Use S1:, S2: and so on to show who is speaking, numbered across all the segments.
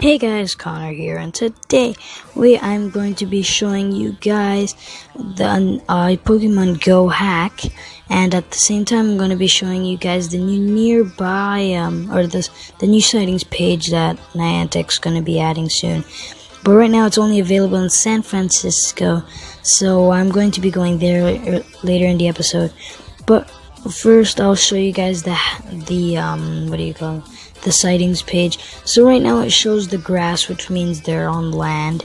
S1: Hey guys, Connor here, and today we I'm going to be showing you guys the uh, Pokemon Go hack, and at the same time I'm going to be showing you guys the new nearby um or the the new sightings page that Niantic's going to be adding soon. But right now it's only available in San Francisco, so I'm going to be going there er, later in the episode. But first I'll show you guys the the um what do you call it? the sightings page. So right now it shows the grass, which means they're on land.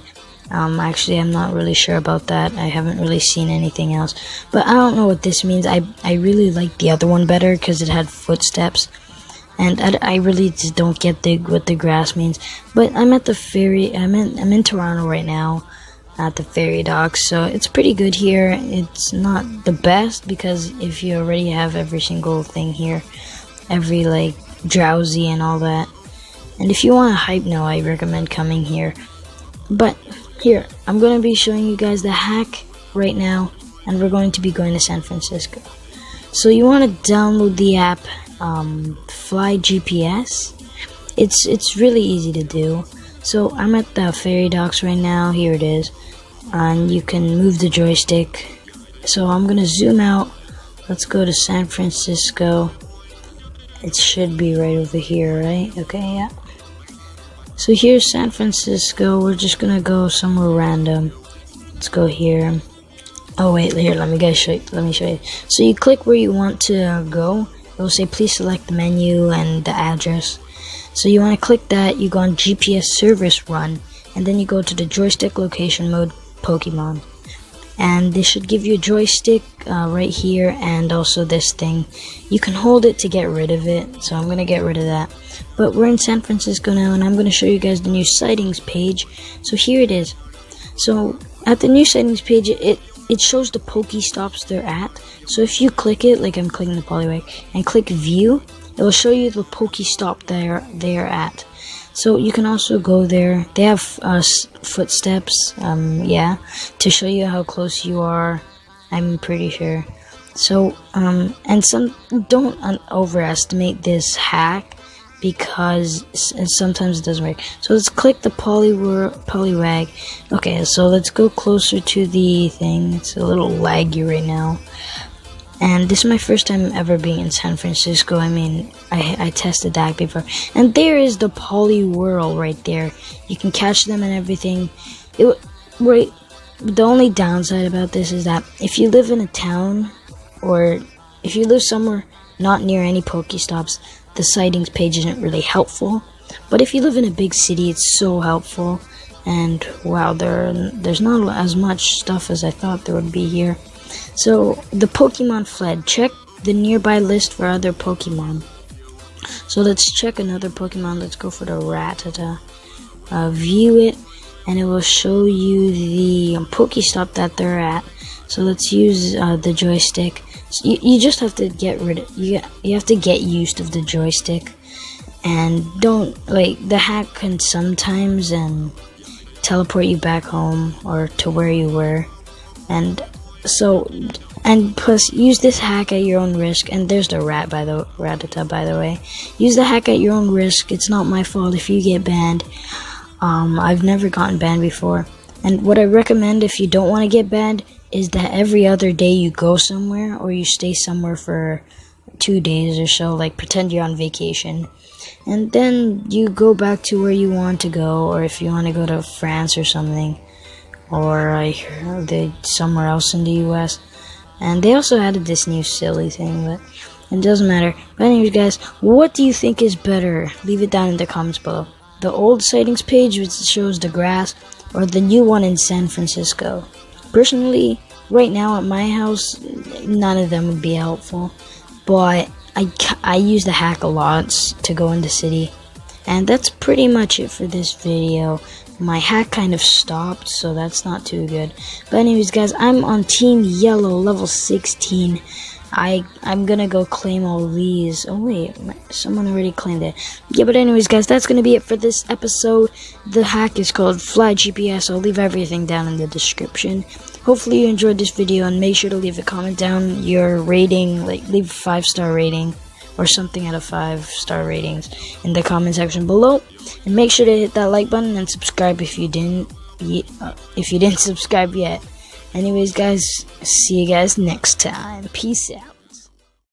S1: Um, actually, I'm not really sure about that. I haven't really seen anything else. But I don't know what this means. I, I really like the other one better because it had footsteps. And I, I really just don't get the what the grass means. But I'm at the ferry. I'm in I'm in Toronto right now, at the ferry docks. So it's pretty good here. It's not the best because if you already have every single thing here, every like Drowzee and all that. And if you want a hype hypno, I recommend coming here. But here, I'm going to be showing you guys the hack right now, and we're going to be going to San Francisco. So you want to download the app um, Fly GPS. It's it's really easy to do. So I'm at the ferry docks right now. Here it is, and you can move the joystick. So I'm gonna zoom out. Let's go to San Francisco. It should be right over here, right? Okay, yeah. So here's San Francisco. We're just gonna go somewhere random. Let's go here. Oh wait, here. Let me guys show. You, let me show you. So you click where you want to uh, go. It will say please select the menu and the address. So you want to click that. You go on GPS service run, and then you go to the joystick location mode Pokemon. And this should give you a joystick uh, right here and also this thing. You can hold it to get rid of it so I'm gonna get rid of that. But we're in San Francisco now and I'm gonna show you guys the new sightings page. So here it is. So at the new sightings page it it shows the Pokestops they're at. So if you click it like I'm clicking the Poliwag and click view it will show you the Pokestop they're they're at so you can also go there. They have uh, footsteps, um, yeah, to show you how close you are. I'm pretty sure. So, um, and some don't overestimate this hack because sometimes it doesn't work. So let's click the Poliwag. Okay, so let's go closer to the thing. It's a little laggy right now and this is my first time ever being in San Francisco. I mean, I, I tested that before. And there is the Poliwhirl right there. You can catch them and everything. It right. The only downside about this is that if you live in a town, or if you live somewhere not near any Pokestops, the sightings page isn't really helpful. But if you live in a big city, it's so helpful. And wow, there there's not as much stuff as I thought there would be here. So the Pokemon fled. Check the nearby list for other Pokemon. So let's check another Pokemon. Let's go for the Rattata. Uh, view it, and it will show you the um, Pokestop that they're at. So let's use uh, the joystick. So you, you just have to get rid of you. You have to get used of the joystick, and don't like the hack can sometimes and um, teleport you back home or to where you were. And so, and plus, use this hack at your own risk. And there's the rat, by the Rattata by the way. Use the hack at your own risk. It's not my fault if you get banned. Um, I've never gotten banned before. And what I recommend if you don't want to get banned is that every other day you go somewhere or you stay somewhere for two days or so, like pretend you're on vacation. And then you go back to where you want to go, or if you want to go to France or something or I heard somewhere else in the U.S. And they also added this new silly thing, but it doesn't matter. But anyways, guys, what do you think is better? Leave it down in the comments below. The old sightings page, which shows the grass, or the new one in San Francisco. Personally, right now at my house, none of them would be helpful. But I, I use the hack a lot to go in the city. And that's pretty much it for this video my hack kind of stopped, so that's not too good. But anyways, guys, I'm on Team Yellow, level 16. I I'm gonna go claim all these. Oh wait, someone already claimed it. Yeah, but anyways, guys, that's gonna be it for this episode. The hack is called Fly GPS. I'll leave everything down in the description. hopefully you enjoyed this video and make sure to leave a comment down your rating like leave a five star rating or something out of five star ratings in the comment section below. And make sure to hit that like button and subscribe if you didn't uh, if you didn't subscribe yet. Anyways guys see you guys next time. Peace out